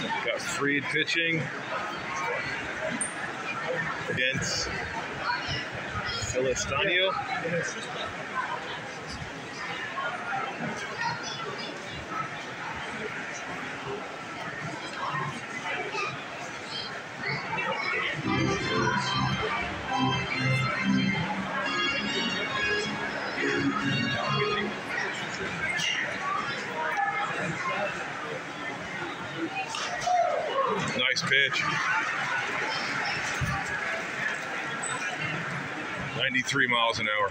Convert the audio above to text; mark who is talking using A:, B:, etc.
A: Got Freed pitching against Celestano. Nice pitch. 93 miles an hour.